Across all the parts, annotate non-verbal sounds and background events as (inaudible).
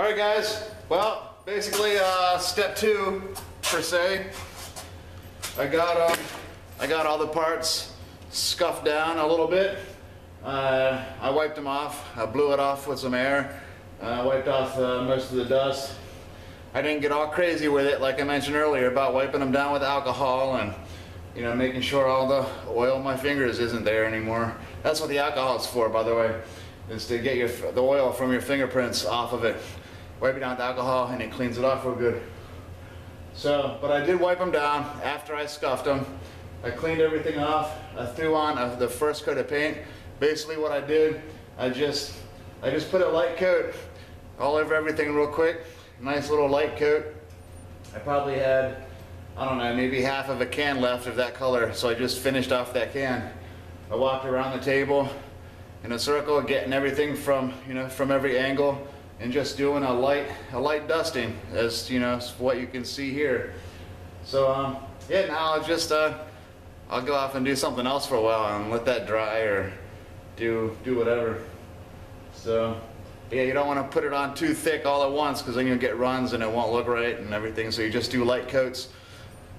All right, guys. Well, basically, uh, step two, per se. I got um, I got all the parts scuffed down a little bit. Uh, I wiped them off. I blew it off with some air. I wiped off uh, most of the dust. I didn't get all crazy with it, like I mentioned earlier, about wiping them down with alcohol and you know making sure all the oil on my fingers isn't there anymore. That's what the alcohol is for, by the way, is to get your the oil from your fingerprints off of it. Wipe it down with alcohol and it cleans it off real good. So, but I did wipe them down after I scuffed them. I cleaned everything off. I threw on uh, the first coat of paint. Basically what I did, I just, I just put a light coat all over everything real quick. Nice little light coat. I probably had, I don't know, maybe half of a can left of that color. So I just finished off that can. I walked around the table in a circle, getting everything from, you know, from every angle and just doing a light, a light dusting as, you know, what you can see here. So, um, yeah, now I'll just, uh, I'll go off and do something else for a while and let that dry or do, do whatever. So, yeah, you don't want to put it on too thick all at once because then you'll get runs and it won't look right and everything. So you just do light coats,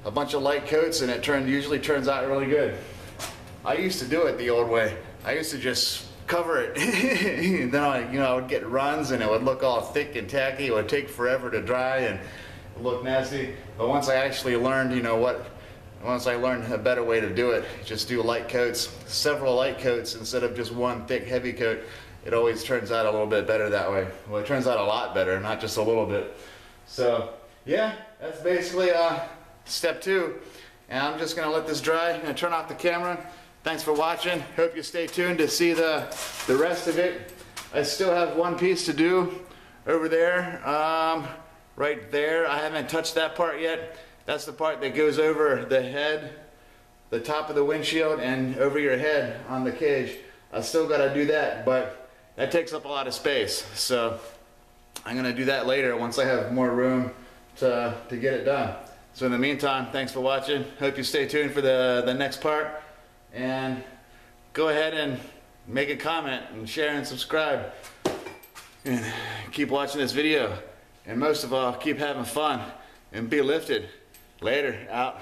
a bunch of light coats, and it turn, usually turns out really good. I used to do it the old way. I used to just cover it. (laughs) then I, you know, I would get runs and it would look all thick and tacky. It would take forever to dry and look nasty. But once I actually learned, you know, what, once I learned a better way to do it, just do light coats, several light coats instead of just one thick heavy coat. It always turns out a little bit better that way. Well, it turns out a lot better, not just a little bit. So, yeah, that's basically uh, step two. And I'm just gonna let this dry. Gonna turn off the camera. Thanks for watching. Hope you stay tuned to see the, the rest of it. I still have one piece to do over there, um, right there. I haven't touched that part yet. That's the part that goes over the head, the top of the windshield, and over your head on the cage. I still gotta do that, but that takes up a lot of space. So I'm gonna do that later once I have more room to, to get it done. So in the meantime, thanks for watching. Hope you stay tuned for the, the next part and go ahead and make a comment and share and subscribe. And keep watching this video. And most of all keep having fun and be lifted. Later out